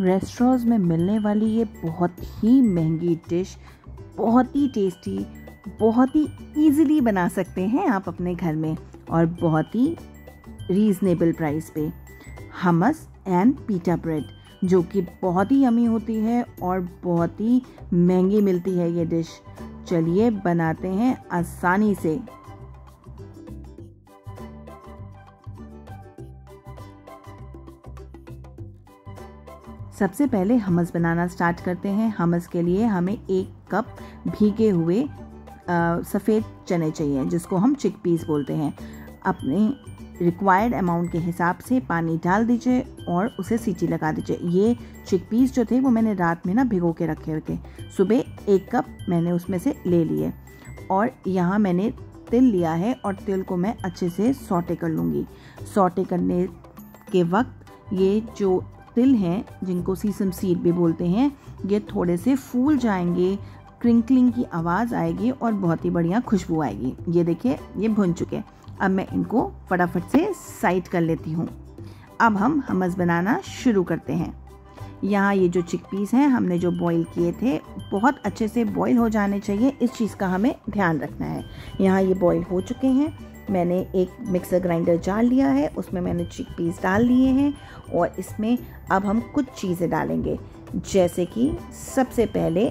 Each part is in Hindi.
रेस्टोरेंट्स में मिलने वाली ये बहुत ही महँगी डिश, बहुत ही टेस्टी, बहुत ही इजीली बना सकते हैं आप अपने घर में और बहुत ही रीज़नेबल प्राइस पे। हमस एंड पीटा ब्रेड जो कि बहुत ही यमी होती है और बहुत ही महँगी मिलती है ये डिश चलिए बनाते हैं आसानी से। सबसे पहले हमस बनाना स्टार्ट करते हैं। हमस के लिए हमें एक कप भीगे हुए सफ़ेद चने चाहिए, जिसको हम चिक पीस बोलते हैं। अपने रिक्वायर्ड अमाउंट के हिसाब से पानी डाल दीजिए और उसे सीटी लगा दीजिए। ये चिक पीस जो थे, वो मैंने रात में ना भिगो के रखे हुए थे। सुबह एक कप मैंने उसमें से ले लिए और यहाँ मैंने तिल लिया है और तिल को मैं अच्छे से सॉटे कर लूँगी। सॉटे करने के वक्त ये जो तिल हैं, जिनको सीसम सीड भी बोलते हैं। ये थोड़े से फूल जाएँगे क्रिंकलिंग की आवाज़ आएगी और बहुत ही बढ़िया खुशबू आएगी। ये देखिए, ये भुन चुके। अब मैं इनको फटाफट से साइड कर लेती हूँ। अब हम हमस बनाना शुरू करते हैं। यहाँ ये जो चिकपीस हैं, हमने जो बॉईल किए थे, बहुत अच्छे से बॉईल हो जाने चाहिए। इस चीज़ का हमें ध्यान रखना है। यहाँ ये बॉईल हो चुके हैं। मैंने एक मिक्सर ग्राइंडर जार लिया है, उसमें मैंने चिक पीस डाल लिए हैं और इसमें अब हम कुछ चीज़ें डालेंगे। जैसे कि सबसे पहले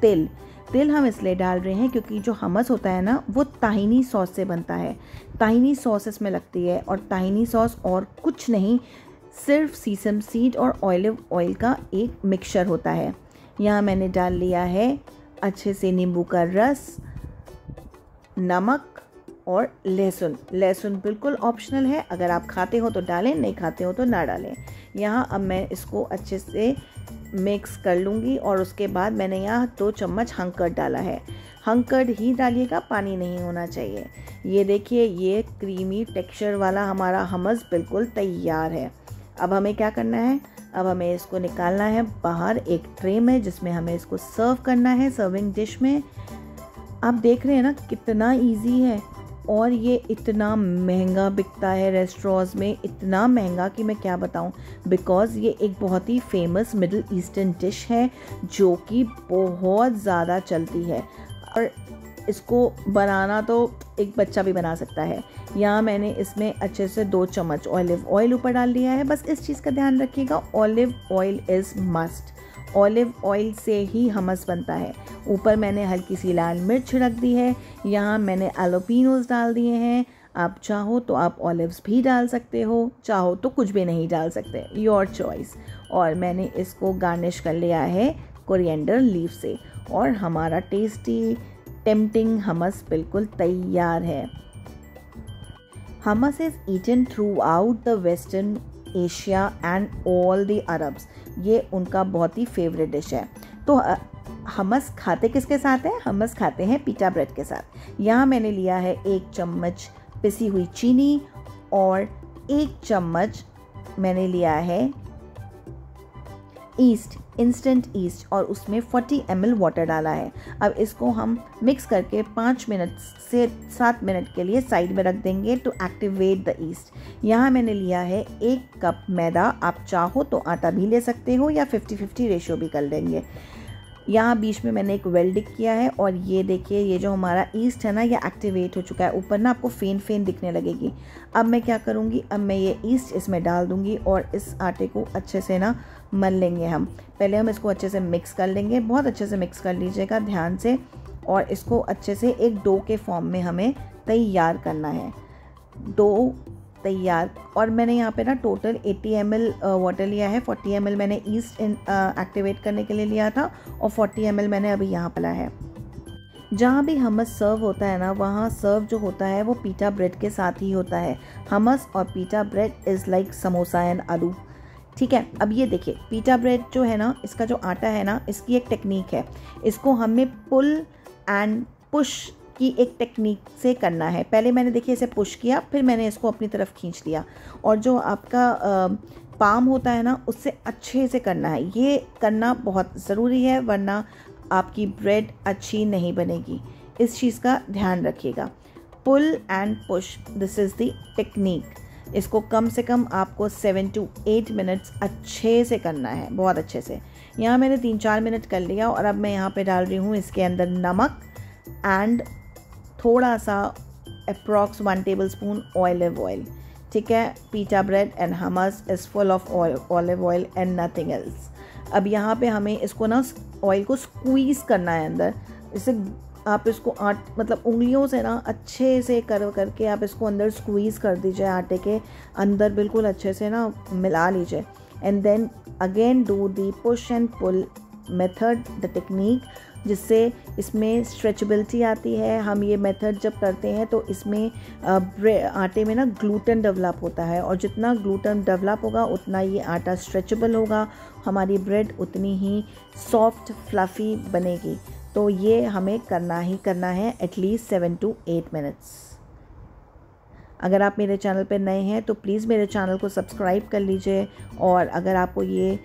तिल। तिल हम इसलिए डाल रहे हैं क्योंकि जो हमस होता है ना, वो ताहिनी सॉस से बनता है। ताहिनी सॉस इसमें लगती है और ताहिनी सॉस और कुछ नहीं, सिर्फ़ सीसम सीड और ऑलिव ऑयल का एक मिक्सचर होता है। यहाँ मैंने डाल लिया है अच्छे से नींबू का रस, नमक और लहसुन। लहसुन बिल्कुल ऑप्शनल है। अगर आप खाते हो तो डालें, नहीं खाते हो तो ना डालें। यहाँ अब मैं इसको अच्छे से मिक्स कर लूँगी और उसके बाद मैंने यहाँ दो चम्मच हंकर्ड डाला है। हंकर्ड ही डालिएगा, पानी नहीं होना चाहिए। ये देखिए, ये क्रीमी टेक्सचर वाला हमारा हमस बिल्कुल तैयार है। अब हमें क्या करना है? अब हमें इसको निकालना है। बाहर एक ट्रे में जिसमें हमें इसको सर्व करना है सर्विंग डिश में। आप देख रहे हैं ना, कितना इजी है। और ये इतना महँगा बिकता है रेस्टोरेंट्स में, इतना महँगा कि मैं क्या बताऊँ? बिकॉज़ ये एक बहुत ही फ़ेमस मिडल ईस्टर्न डिश है, जो कि बहुत ज़्यादा चलती है। और इसको बनाना तो एक बच्चा भी बना सकता है। यहाँ मैंने इसमें अच्छे से दो चम्मच ऑलिव ऑयल ऊपर डाल दिया है। बस इस चीज़ का ध्यान रखिएगा olive oil is must olive oil से ही हमस बनता है। ऊपर मैंने हल्की सी लाल मिर्च छिड़क दी है। यहाँ मैंने एलोपिनोज डाल दिए हैं। आप चाहो तो आप ऑलिव्स भी डाल सकते हो, चाहो तो कुछ भी नहीं डाल सकते। योर चॉइस और मैंने इसको गार्निश कर लिया है कोरिएंडर लीफ से। और हमारा टेस्टी टेम्पटिंग हमस बिल्कुल तैयार है। Hummus is eaten throughout the western Asia and all the Arabs ये उनका बहुत ही फेवरेट डिश है। तो हमस खाते किसके साथ हैं? हमस खाते हैं पीटा ब्रेड के साथ। यहाँ मैंने लिया है एक चम्मच पिसी हुई चीनी और एक चम्मच मैंने लिया है ईस्ट इंस्टेंट ईस्ट और उसमें 40 एम वाटर डाला है। अब इसको हम मिक्स करके पाँच मिनट से सात मिनट के लिए साइड में रख देंगे टू एक्टिवेट द ईस्ट यहाँ मैंने लिया है एक कप मैदा। आप चाहो तो आटा भी ले सकते हो या 50-50 रेशियो भी कर लेंगे। यहाँ बीच में मैंने एक वेल्डिक किया है और ये देखिए, ये जो हमारा ईस्ट है ना, ये एक्टिवेट हो चुका है। ऊपर ना आपको फेन फेन दिखने लगेगी। अब मैं क्या करूँगी? अब मैं ये ईस्ट इसमें डाल दूँगी और इस आटे को अच्छे से ना मल लेंगे हम। पहले हम इसको अच्छे से मिक्स कर लेंगे। बहुत अच्छे से मिक्स कर लीजिएगा ध्यान से और इसको अच्छे से एक डो के फॉर्म में हमें तैयार करना है। डो तैयार और मैंने यहाँ पे ना टोटल 80 एम वाटर लिया है। 40 एम मैंने ईस्ट एक्टिवेट करने के लिए लिया था और 40 एम मैंने अभी यहाँ पला है। जहाँ भी हमस सर्व होता है ना, वहाँ सर्व जो होता है वो पीटा ब्रेड के साथ ही होता है। हमस और pita bread is like samosa and aloo. ठीक है? अब ये देखिए पीटा ब्रेड जो है ना इसका जो आटा है ना इसकी एक टेक्निक है। इसको हमें पुल एंड पुश की एक टेक्निक से करना है। पहले मैंने देखिए इसे पुश किया फिर मैंने इसको अपनी तरफ़ खींच लिया। और जो आपका आ, पाम होता है ना उससे अच्छे से करना है। ये करना बहुत ज़रूरी है वरना आपकी ब्रेड अच्छी नहीं बनेगी। इस चीज़ का ध्यान रखिएगा। Pull and push this is the technique इसको कम से कम आपको सेवन टू एट मिनट्स अच्छे से करना है, बहुत अच्छे से। यहाँ मैंने तीन चार मिनट कर लिया और अब मैं यहाँ पे डाल रही हूँ इसके अंदर नमक एंड थोड़ा सा approx one tablespoon olive oil ठीक है? Pita bread and hummus is full of olive oil and nothing else अब यहाँ पे हमें इसको ना ऑयल को स्क्वीज़ करना है अंदर। इसे आप इसको आट मतलब उंगलियों से ना अच्छे से कर, करके आप इसको अंदर स्क्वीज़ कर दीजिए आटे के अंदर बिल्कुल अच्छे से ना मिला लीजिए। And then again do the push and pull method the technique जिससे इसमें स्ट्रेचबिलिटी आती है। हम ये मेथड जब करते हैं तो इसमें आटे में ना ग्लूटन डेवलप होता है और जितना ग्लूटन डेवलप होगा, उतना ये आटा स्ट्रेचेबल होगा। हमारी ब्रेड उतनी ही सॉफ्ट फ्लफ़ी बनेगी। तो ये हमें करना ही करना है at least seven to eight minutes अगर आप मेरे चैनल पर नए हैं तो प्लीज़ मेरे चैनल को सब्सक्राइब कर लीजिए और अगर आपको ये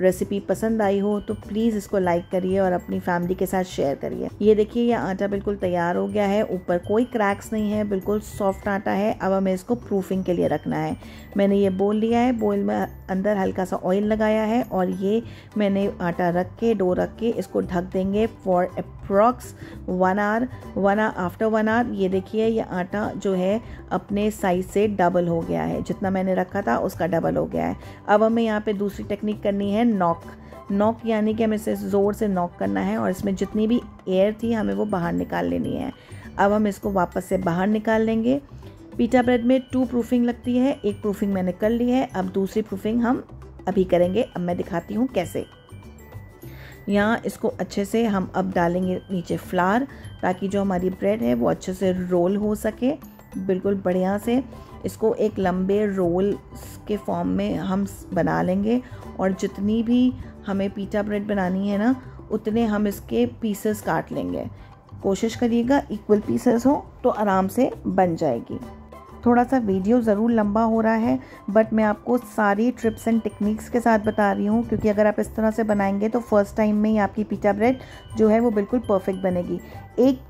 रेसिपी पसंद आई हो तो प्लीज़ इसको लाइक करिए और अपनी फैमिली के साथ शेयर करिए। ये देखिए, ये आटा बिल्कुल तैयार हो गया है। ऊपर कोई क्रैक्स नहीं है, बिल्कुल सॉफ्ट आटा है। अब हमें इसको प्रूफिंग के लिए रखना है। मैंने ये बोल लिया है। बोल में अंदर हल्का सा ऑयल लगाया है और ये मैंने आटा रख के डो रख के इसको ढक देंगे for approx one hour one after one hour ये देखिए, ये आटा जो है अपने साइज़ से डबल हो गया है। जितना मैंने रखा था, उसका डबल हो गया है। अब हमें यहाँ पे दूसरी टेक्निक करनी है। नॉक नॉक यानी कि हमें इसे ज़ोर से नॉक करना है और इसमें जितनी भी एयर थी हमें वो बाहर निकाल लेनी है। अब हम इसको वापस से बाहर निकाल लेंगे। पीटा ब्रेड में टू प्रूफिंग लगती है, एक प्रूफिंग मैंने कर ली है, अब दूसरी प्रूफिंग हम अभी करेंगे, अब मैं दिखाती हूँ कैसे। यहाँ इसको अच्छे से हम अब डालेंगे नीचे फ्लार ताकि जो हमारी ब्रेड है वो अच्छे से रोल हो सके। बिल्कुल बढ़िया से इसको एक लंबे रोल के फॉर्म में हम बना लेंगे। और जितनी भी हमें पीटा ब्रेड बनानी है ना, उतने हम इसके पीसेस काट लेंगे। कोशिश करिएगा इक्वल पीसेस हो तो आराम से बन जाएगी। थोड़ा सा वीडियो ज़रूर लंबा हो रहा है बट मैं आपको सारी ट्रिप्स एंड टेक्निक्स के साथ बता रही हूँ, क्योंकि अगर आप इस तरह से बनाएँगे तो फ़र्स्ट टाइम में ही आपकी पीटा ब्रेड जो है वो बिल्कुल परफेक्ट बनेगी। एक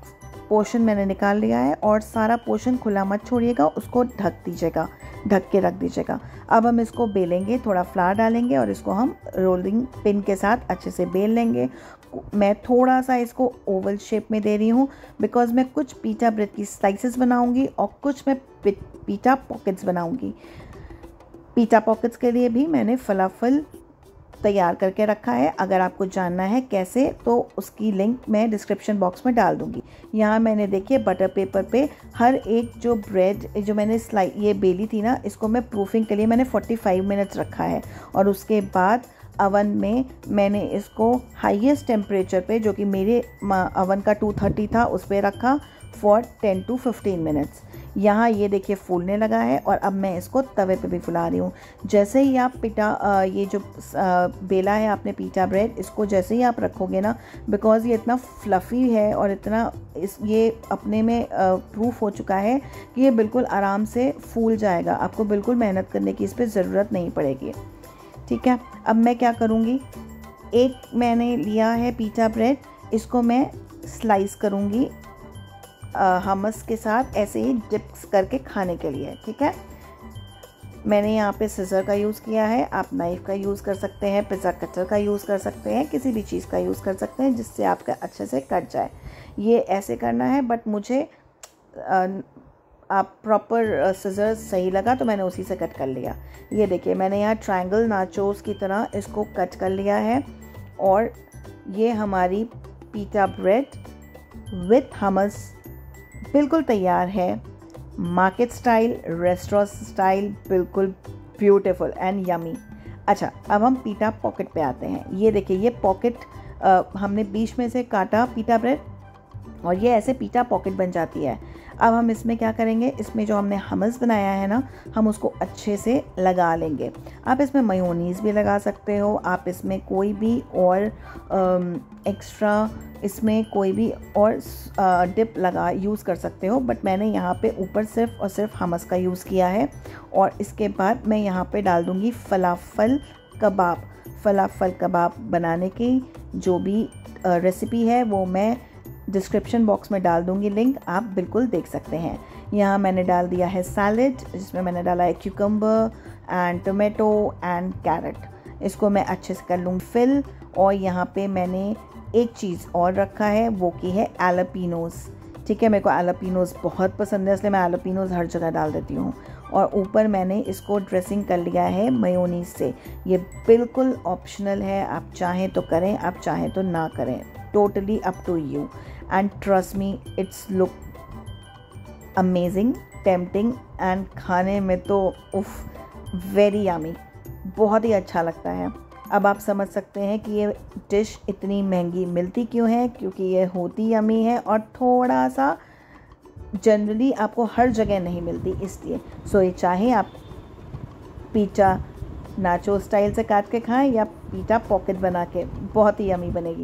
पोर्शन मैंने निकाल लिया है और सारा पोर्शन खुला मत छोड़िएगा, उसको ढक दीजिएगा, ढक के रख दीजिएगा। अब हम इसको बेलेंगे, थोड़ा फ्लार डालेंगे और इसको हम रोलिंग पिन के साथ अच्छे से बेल लेंगे। मैं थोड़ा सा इसको ओवल शेप में दे रही हूँ बिकॉज़ मैं कुछ पीटा ब्रेड की स्लाइसेस बनाऊँगी और कुछ मैं पीटा पॉकेट्स बनाऊँगी। पीटा पॉकेट्स के लिए भी मैंने फलाफल तैयार करके रखा है। अगर आपको जानना है कैसे तो उसकी लिंक मैं डिस्क्रिप्शन बॉक्स में डाल दूँगी। यहाँ मैंने देखिए बटर पेपर पे हर एक जो ब्रेड, जो मैंने स्लाई, ये बेली थी ना, इसको मैं प्रूफिंग के लिए मैंने 45 मिनट्स रखा है। और उसके बाद अवन में मैंने इसको हाईएस्ट टेम्परेचर पे, जो कि मेरे अवन का 230 था, उस पर रखा फॉर 10 टू 15 मिनट्स। यहाँ ये देखिए फूलने लगा है और अब मैं इसको तवे पे भी फुला रही हूँ। जैसे ही आप पिटा ये जो बेला है, आपने पीटा ब्रेड, इसको जैसे ही आप रखोगे ना बिकॉज़ ये इतना फ्लफ़ी है और इतना इस, ये अपने में प्रूफ हो चुका है कि ये बिल्कुल आराम से फूल जाएगा। आपको बिल्कुल मेहनत करने की इस पर ज़रूरत नहीं पड़ेगी। ठीक है? अब मैं क्या करूँगी? एक मैंने लिया है पीटा ब्रेड, इसको मैं स्लाइस करूँगी। हमस के साथ ऐसे ही डिप्स करके खाने के लिए, ठीक है? मैंने यहाँ पे सीज़र का यूज़ किया है, आप नाइफ़ का यूज़ कर सकते हैं पिज़्ज़ा कटर का यूज़ कर सकते हैं, किसी भी चीज़ का यूज़ कर सकते हैं, जिससे आपका अच्छे से कट जाए। ये ऐसे करना है बट मुझे आप प्रॉपर सीज़र सही लगा तो मैंने उसी से कट कर लिया। ये देखिए, मैंने यहाँ ट्रायंगल नाचोस की तरह इसको कट कर लिया है, और ये हमारी पीटा ब्रेड विथ हमस बिल्कुल तैयार है। मार्केट स्टाइल, रेस्टोरेंट स्टाइल बिल्कुल ब्यूटीफुल एंड यमी अच्छा अब हम पीटा पॉकेट पे आते हैं। ये देखिए, ये पॉकेट हमने बीच में से काटा पीटा ब्रेड और ये ऐसे पीटा पॉकेट बन जाती है। अब हम इसमें क्या करेंगे? इसमें जो हमने हमस बनाया है ना, हम उसको अच्छे से लगा लेंगे। आप इसमें मयोनीज़ भी लगा सकते हो। आप इसमें कोई भी और एक्स्ट्रा इसमें कोई भी और डिप लगा यूज़ कर सकते हो। बट मैंने यहाँ पे ऊपर सिर्फ़ और सिर्फ़ हमस का यूज़ किया है। और इसके बाद मैं यहाँ पे डाल दूँगी फलाफल कबाब फलाफल कबाब बनाने की जो भी रेसिपी है, वो मैं डिस्क्रिप्शन बॉक्स में डाल दूँगी लिंक आप बिल्कुल देख सकते हैं। यहाँ मैंने डाल दिया है सैलड जिसमें मैंने डाला है cucumber and tomato and carrot इसको मैं अच्छे से कर लूँ फिल और यहाँ पे मैंने एक चीज़ और रखा है, वो की है एलापिनोज़ ठीक है, मेरे को एलापिनोज़ बहुत पसंद है, इसलिए मैं एलापिनोज़ हर जगह डाल देती हूँ। और ऊपर मैंने इसको ड्रेसिंग कर लिया है मयोनीस से। ये बिल्कुल ऑप्शनल है, आप चाहें तो करें, आप चाहें तो ना करें। Totally up to you and trust me it's look amazing tempting and खाने में तो उफ वेरी यामी बहुत ही अच्छा लगता है. अब आप समझ सकते हैं कि ये डिश इतनी महँगी मिलती क्यों है, क्योंकि ये होती यमी है और थोड़ा सा जनरली आपको हर जगह नहीं मिलती इसलिए. सो ये चाहे आप पीटा नाचो स्टाइल से काट के खाएँ या पीटा पॉकेट बना के, बहुत ही यमी बनेगी.